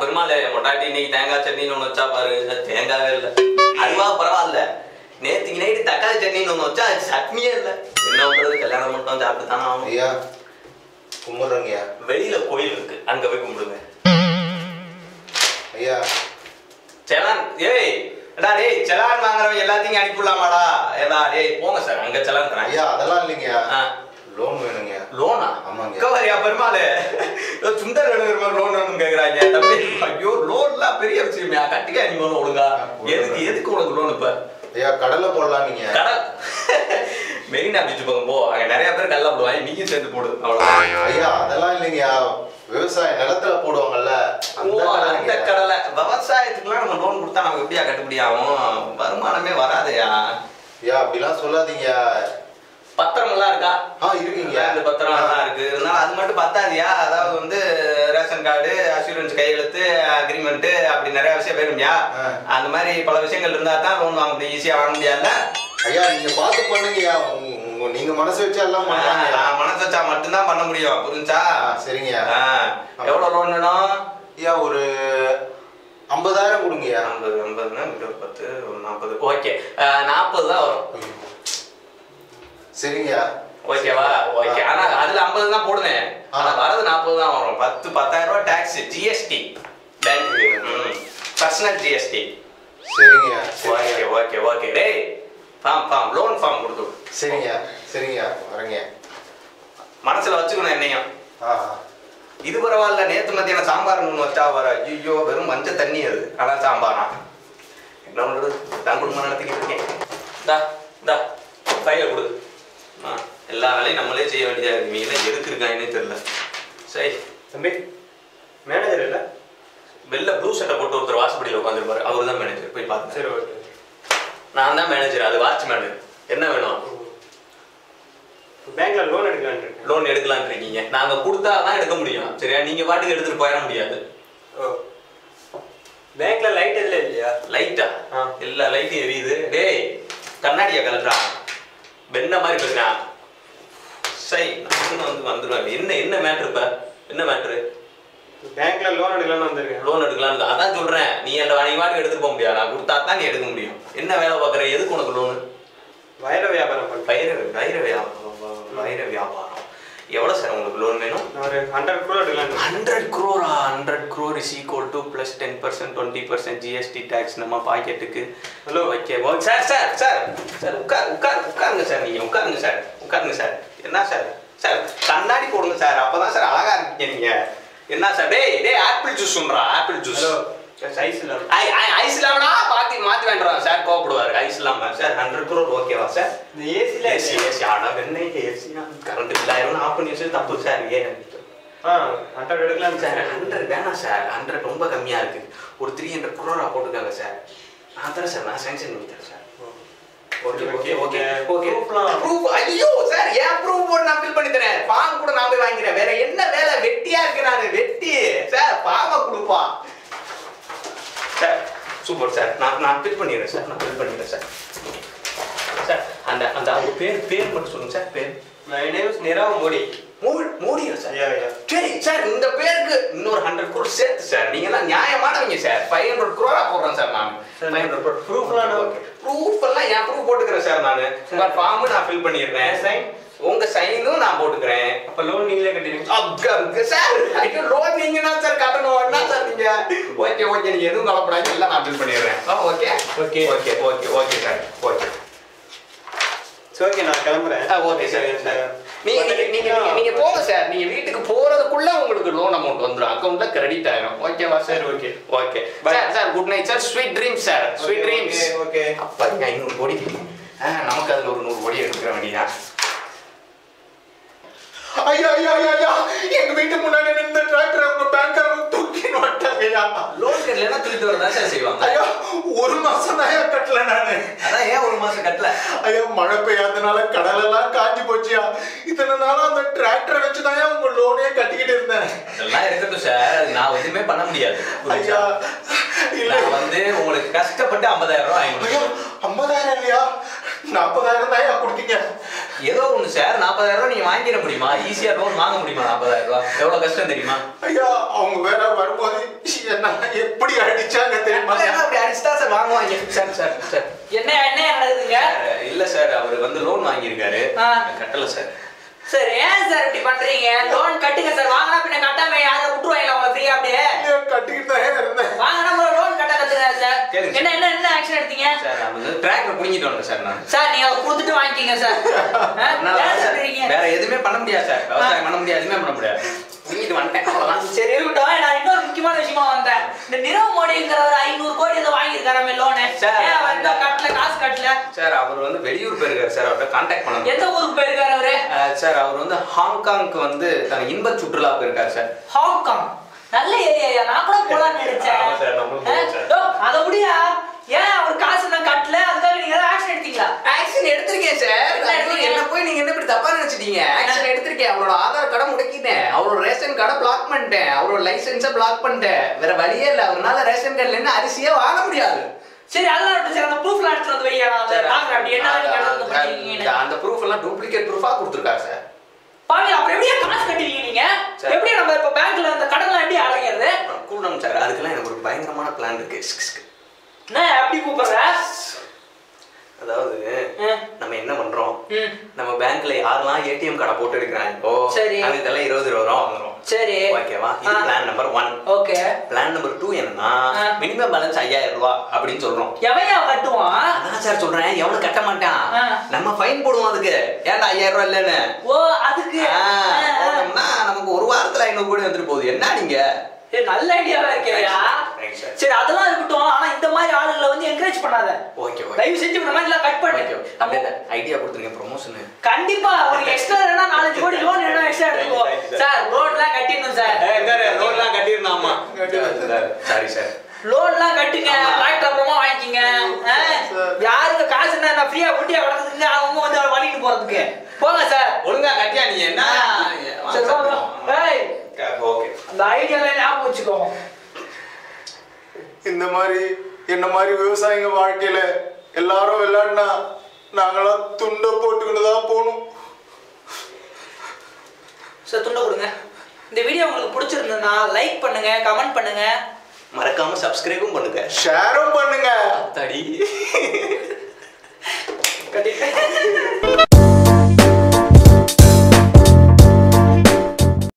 பெருமாள் மொட்டாட்டி இன்னைக்கு தேங்காய் சட்னின்னு ஒன்று வச்சா பாரு. தேங்காவே இல்லை. அதுவா பரவாயில்ல. நேற்றுக்கு நைட்டு தக்காளி சட்னின்னு ஒன்று வச்சா சட்னியே இல்லை. என்ன பண்றது? கல்யாணம் மட்டும் சாப்பிட்டு தானே ஆகணும். ஐயா கும்பிட்றேங்கய்யா. வெளியில கோயில் இருக்கு. அங்க போய் கும்பிடுங்க. ஐயா. செலான் ஏய் டா டேய் செலான் வாங்குறவங்க எல்லாத்தையும் அனுப்பிடலாமாடா ஏடா டேய் போங்க சார். அங்க செலான் தரேன். ஐயா அதெல்லாம் இல்லைங்கய்யா. லோன் வேணுங்கய்யா லோனா ஆமாங்க. கவரியா பெருமாள்? சுந்தர் மாதிரி லோன் வேணும் கேக்குறாங்க. தம்பி ஐயோ லோன்லாம் பெரிய விஷயமே. கட்டிக்க நீ லோன் ஒழுங்கா. எதுக்கு எதுக்கு உனக்கு லோன் இப்ப? ஐயா கடலை போடலாம் நீங்க. கடல் மெரினா பீச் பக்கம் போ. அங்க நிறைய பேர் கல்ல போடுவாங்க. நீயும் சேர்ந்து போடு. அவ்வளவுதான். ஐயா அதெல்லாம் இல்லைங்கய்யா. விவசாய நிலத்துல போடுவாங்கல்ல. அந்த. கடலை. விவசாயத்துக்குலாம் நம்ம லோன் கொடுத்தா நமக்கு எப்படியா கட்டுப்படி ஆகும்? வருமானமே வராதயா ஐயா அப்படிலாம் சொல்லாதீங்கய்யா. பத்திரம் எல்லாம் இருக்கா? ஆ இருக்குங்க. அந்த பத்திரம் எல்லாம் இருக்கு. இருந்தாலும் அது மட்டும் பத்தாதியா? அதாவது வந்து ரேஷன் கார்டு அசூரன்ஸ் கையெழுத்து அக்ரிமெண்ட் அப்படி நிறைய விஷயம் வேணும்யா. அந்த மாதிரி பல விஷயங்கள் இருந்தா தான் லோன் வாங்க முடியும். ஈஸியா வாங்க முடியாதுல்ல? ஐயா நீங்க பார்த்து பண்ணுங்கய்யா. நீங்க மனசு வச்சு எல்லாம் பண்றாங்க நான் மனசு வச்சா மட்டும்தான் பண்ண முடியும். புரிஞ்சா சரிங்கய்யா. எவ்வளவு லோன் வேணும்? ஐயா ஒரு ஐம்பதாயிரம் கொடுங்கய்யா. ஐம்பது ஐம்பதுன்னா பத்து ஒரு நாற்பது ஓகே. நாற்பது தான் வரும். சரிங்கய்யா ஓகேவா ஓகே ஆனா அதுல ஐம்பது தான் போடுவேன் ஆனா. வரது நாற்பது தான் வரும். பத்து பத்தாயிரம் ரூபாய் டாக்ஸ் ஜிஎஸ்டி பர்சனல் ஜிஎஸ்டி சரிங்கய்யா ஓகே ஓகே ஓகே டேய் ஃபார்ம் ஃபார்ம் லோன் ஃபார்ம் கொடுத்து. சரிங்கய்யா சரிங்கய்யா வரேங்க. மனசுல வச்சுக்கணும் என்னையும். இது பரவாயில்ல. நேத்து மத்தியானம் சாம்பார் ஒன்று வச்சா வர. ஐயோ வெறும் மஞ்சள் தண்ணி அது. ஆனா சாம்பாரா? என்ன பண்றது? தான் குடும்பம் நடத்திக்கிட்டு இருக்கேன். இந்தா இந்தா ஃபைலை கொடு. எல்லா வேலையும் நம்மளே செய்ய வேண்டியதா இருக்கு. எல்லாம் எதுக்கு இருக்காங்கன்னே தெரியல. சரி. தம்பி மேனேஜர் இல்ல? வெளில ப்ளூ சட்டை போட்டு ஒருத்தர் வாசப்படியில் உட்காந்துருப்பாரு அவர் தான் மேனேஜர் போய் பாருங்க. சரி ஓகே நான் தான் மேனேஜர் அது வாட்ச்மேனு என்ன வேணும்? பேங்க்ல லோன் இருக்கேன். லோன் எடுக்கலாம்னு இருக்கீங்க. நாங்க கொடுத்தா தான் எடுக்க முடியும். சரியா? நீங்க பாட்டுக்கு எடுத்துட்டு போயிட முடியாது. பேங்க்ல லைட் எதுல இல்லையா? லைட்டா. எல்லா லைட்டும் எரியுது. டேய் கண்ணாடியா கலட்டுறா வெண்ண மாதிரி பேசுறான். சரி நான் வந்து வந்துடுவேன் என்ன என்ன மேட்ரு இப்ப? என்ன மேட்ரு பேங்க்ல லோன் எடுக்கலாம்னு வந்திருக்கேன். லோன் எடுக்கலாம்னு அதான் சொல்றேன். நீ என்ன நீ பாட்டுக்கு எடுத்துட்டு போக முடியாது? நான் கொடுத்தா தான் நீ எடுக்க முடியும். என்ன வேலை பார்க்குற? எதுக்கு உனக்கு லோனு வைர வியாபாரம் வைர வைர வியாபாரம் வைர வியாபாரம். எவ்வளோ சார் உங்களுக்கு லோன் வேணும்? ஒரு ஹண்ட்ரட் க்ரோ எடுக்கலான்னு hundred க்ரோரா hundred crore is equal to plus ten percent twenty percent GST tax நம்ம பாக்கெட்டுக்கு Hello. Okay oh sir sir sir sir உட்கார் உட்கார் உட்காருங்க சார் நீங்கள் உட்காருங்க சார் உட்காருங்க சார் என்ன சார் சார் கண்ணாடி போடுங்க சார் அப்போ தான் சார் அழகா இருக்கீங்க நீங்கள் என்ன சார் டேய் டேய் ஆப்பிள் ஜூஸ் சொல்கிறா ஆப்பிள் ஜூஸ் ஹலோ சைஸ் இல்ல ஐ ஐ ஐஸ் இல்லாமடா பாத்தி மாற்றி வேண்டாம் சார் கோவப்படுவார். ஐஸ் இல்லாம. சார் ஹண்ட்ரட் க்ரோர் ஓகேவா சார் இந்த ஏசில ஏசி ஏசி ஆனா வெண்ணெய் ஏசி கரண்ட் பில் ஆயிரம் ஆஃப் பண்ணி வச்சு தப்பு சார் ஏன் ஆ ஹண்ட்ரட் எடுக்கலாம்னு சார் சார் ஹண்ட்ரட் வேணாம் சார் ஹண்ட்ரட் ரொம்ப கம்மியா இருக்கு. ஒரு த்ரீ ஹண்ட்ரட் குரோரா போட்டுக்காங்க சார் நான் தரேன் சார் நான் சாங்ஷன் பண்ணி தரேன் sir okay okay okay okay. Proof ஐயோ சார் ஏன் ப்ரூஃப் போட்டு நான் ஃபில் பண்ணி தரேன்? ஃபார்ம் கூட நான் போய் வாங்கிக்கிறேன். வேற என்ன வேலை? வெட்டியா இருக்கு நான். வெட்டி. சார் ஃபார்மை கொடுப்பா. Sir super sir. நான் நான் ஃபில் பண்ணிடுறேன் சார். நான் ஃபில் பண்ணிடுறேன் சார். சார் அந்த அந்த அவங்க பேர் பேர் மட்டும் சொல்லுங்க சார் பேர். My name is Nirav Modi Modi மோடியா sir? சரி சார் இந்த பேருக்கு இன்னொரு ஹண்ட்ரட் குரோர் சேர்த்து சார். நீங்க எல்லாம் நியாயமானவங்க சார். ஃபைவ் ஹண்ட்ரட் குரோரா போடுறேன் சார் நான். ஃபைவ் ஹண்ட்ரட் proof எல்லாம் நான் ப்ரூஃப் எல்லாம் என் ப்ரூஃப் போட்டுக்கிறேன் சார். நான் ஃபார்ம் நான் ஃபில் பண்ணிடுறேன். sign? உங்க சைனும் நான் போட்டுக்கிறேன். அப்ப லோன் நீங்களே கட்டிடுங்க அங்க சார் ஐயோ லோன் நீங்க தான் சார் கட்டணும். என்ன சார் நீங்க? ஓகே ஓகே நீங்க எதுவும் கவலைப்படாதீங்க. எல்லாம் நான் ஃபில் பண்ணிடுறேன். Okay. Okay okay okay sir okay சரி ஓகே நான் கிளம்புறேன். ஓகே சார் நீங்க நீங்க நீங்க போங்க சார் நீங்க வீட்டுக்கு போறதுக்குள்ள உங்களுக்கு லோன் அமௌண்ட் வந்துடும் அக்கௌண்ட்ல கிரெடிட் ஆயிடும் ஓகேவா sir. Okay Bye. Sir sir good night sir sweet dreams sir sweet dreams okay அப்பா ஐநூறு கோடி. நமக்கு அதுல ஒரு நூறு கோடி எடுக்கிற வேண்டியதான் ஐயா ஐயா ஐயா ஐயா எங்க வீட்டு முன்னாடி நின்ற டிராக்டர் உங்க பேங்க்காரங்க தூக்கின்னு வந்துட்டாங்கய்யா லோன் கட்டலைன்னா திருப்பி வரதா சார் செய்வாங்க. ஐயா ஒரு மாசம் தான் கட்டல நானு. அதான் ஏன் ஒரு மாசம் கட்டல? ஐயா மழை பெய்யாதனால கடலெல்லாம் காஞ்சி போச்சியா இத்தனை நாளா அந்த டிராக்டரை வச்சு தான் உங்க லோனே கட்டிக்கிட்டு இருந்தேன். அதெல்லாம் இருக்கட்டும் சார் நான் எதுவுமே பண்ண முடியாது. ஐயா இல்ல. நான் வந்து உங்களுக்கு கஷ்டப்பட்டு ஐம்பதாயிரம் ரூபாய் ஐயா ஐம்பதாயிரம் இல்லையா? நாற்பதாயிரம் தான் கொடுத்தீங்க. ஏதோ ஒண்ணு சார் நாற்பதாயிரம் ரூபாய் நீங்க வாங்கிட முடியுமா? ஈஸியா லோன் வாங்க முடியுமா நாற்பதாயிரம் ரூபாய் எவ்வளவு கஷ்டம் தெரியுமா? ஐயா அவங்க வேற வரும்போது என்ன எப்படி அடிச்சாங்க தெரியுமா? அப்படி அடிச்சுட்டா சார் வாங்குவாங்க? Sir sir sir. என்ன என்ன நடக்குதுங்க? இல்ல சார் அவர் வந்து லோன் வாங்கியிருக்காரு. கட்டல சார். சார் ஏன் சார் இப்படி பண்றீங்க? லோன் கட்டுங்க சார். வாங்கினா பின்ன கட்டாம யாரும் விட்டுருவாங்களா உங்களை ஃப்ரீயா அப்படியே கட்டிக்கிட்டு தான் இருந்தேன் வாங்கினா லோன் கட்ட கத்துங்க சார் கேளுங்க. என்ன என்ன என்ன ஆக்ஷன் எடுத்தீங்க சார் டிராக்டர் புடிங்கிட்டு வந்தேன் சார் நான். சார் நீங்க அதை கொடுத்துட்டு வாங்கிக்கிங்க சார்? வேற எதுவுமே பண்ண முடியாது சார். விவசாயம் பண்ண முடியாது எதுவுமே பண்ண முடியாது. புடிங்கிட்டு வந்துட்டேன். அவ்வளவுதான். சரி இருக்கட்டும். நான் இன்னொரு முக்கியமான விஷயமா வந்தேன். இந்த நிரவ் மோடிங்கிறவர் ஐநூறு கோடி ஏதோ வாங்கியிருக்காராமே லோனு சார், கட்டல காசு கட்டல. சார் அவர் வந்து வெளியூர் போயிருக்காரு சார். அவர்கிட்ட கான்டாக்ட் பண்ணணும். எந்த ஊருக்கு போயிருக்காரு அவரு? சார் அவர் வந்து ஹாங்காங்க்கு வந்து தன் இன்ப சுற்றுலா போயிருக்காரு சார். ஹாங்காங். நல்ல ஏரியா நான் கூட போலாம்னு நினைச்சேன். அதை முடியா நான் கட்டல அதுக்காக நீங்க ஏதாவது ஆக்ஷன் எடுத்தீங்களா? ஆக்ஷன் எடுத்திருக்கேன் சார் என்ன போய் நீங்க என்ன இப்படி தப்பா நினைச்சிட்டீங்க? ஆக்ஷன் எடுத்திருக்கேன். அவரோட ஆதார் கார்டை முடக்கிட்டேன். அவரோட ரேஷன் கார்டை பிளாக் பண்ணிட்டேன். அவரோட லைசென்ஸை பிளாக் பண்ணிட்டேன். வேற வழியே இல்ல. அவரால ரேஷன் கார்டுல இருந்து அரிசியே வாங்க முடியாது. சரி அதெல்லாம் சார் அந்த ப்ரூஃப்ல எடுத்துட்டு வந்து வையா? பார்க்கறேன். அப்படி என்ன அந்த- ப்ரூஃப் எல்லாம் டூப்ளிகேட் ப்ரூஃபா கொடுத்துருக்காரு சார் பாருங்க அப்புறம் எப்படியா காசு கட்டுவீங்க நீங்க. எப்படி நம்ம இப்ப பேங்க்ல அந்த கடன்லாம் எப்படி அடைக்கிறது கூடம் சார் அதுக்கெல்லாம் எனக்கு ஒரு பயங்கரமான பிளான் இருக்கு. எப்படி கூப்பிடுற? அதாவது. நம்ம என்ன பண்றோம். நம்ம பேங்க்ல யாரெல்லாம் ஏடிஎம் கார்டை போட்டு எடுக்கிறாங்க இப்போ சரி. இதெல்லாம் இருபது இருபது ரூபா வாங்குறோம். சரி. ஓகேவா? இது. Plan number one okay. Plan number two என்னன்னா. மினிமம் பேலன்ஸ் ஐயாயிரம் ரூபாய் அப்படின்னு சொல்றோம். எவையா கட்டுவான்? அதான் சார் சொல்றேன். எவனும் கட்ட மாட்டான். நம்ம ஃபைன் போடுவோம் அதுக்கு. ஏன்டா ஐயாயிரம் ரூபாய் இல்லைன்னு? ஓ அதுக்கு. நமக்கு ஒரு வாரத்துல ஐநூறு கோடி வந்துட்டு போகுது. என்ன நீங்க? நல்ல ஐடியாவா இருக்கையா. சரி அதெல்லாம் இருக்கட்டும். ஆனா இந்த மாதிரி ஆளுங்களை வந்து என்கரேஜ் பண்ணாத. ஓகே ஓகே தயவு செஞ்சு இந்த மாதிரி எல்லாம் கட் பண்ணு ஓகே அப்படியே ஐடியா கொடுத்துருங்க ப்ரொமோஷன் கண்டிப்பா ஒரு எக்ஸ்ட்ரா வேணா நாலஞ்சு கோடி லோன் வேணும் எக்ஸ்ட்ரா எடுத்துக்கோ. சார் லோன்லாம் கட்டிடணும் சார் லோன்லாம் கட்டிருந்தாமா சாரி சார் லோன்லாம் கட்டுங்க. ஆமா. டிராக்டர் அப்புறமா வாங்கிக்கிங்க. யாருக்கு காசு என்ன நான் ஃப்ரீயா குட்டியா வளர்க்குதுங்க அவங்க வந்து வலிட்டு போறதுக்கு. போங்க சார் ஒழுங்கா கட்டியா நீ? என்ன? ஓகே அந்த ஐடியால ஞாபகம் வச்சுக்கோ. இந்த மாதிரி என்ன மாதிரி விவசாயிங்க வாழ்க்கையில எல்லாரும் விளையாடினா நாங்களாம் துண்டை போட்டுக்கிட்டு தான் போகணும். சார் துண்டை கொடுங்க இந்த வீடியோ உங்களுக்கு பிடிச்சிருந்ததுன்னா லைக் பண்ணுங்க கமெண்ட் பண்ணுங்க. மறக்காம சப்ஸ்கிரைபும் பண்ணுங்க. ஷேரும் பண்ணுங்க. தடி கண்டிப்பா.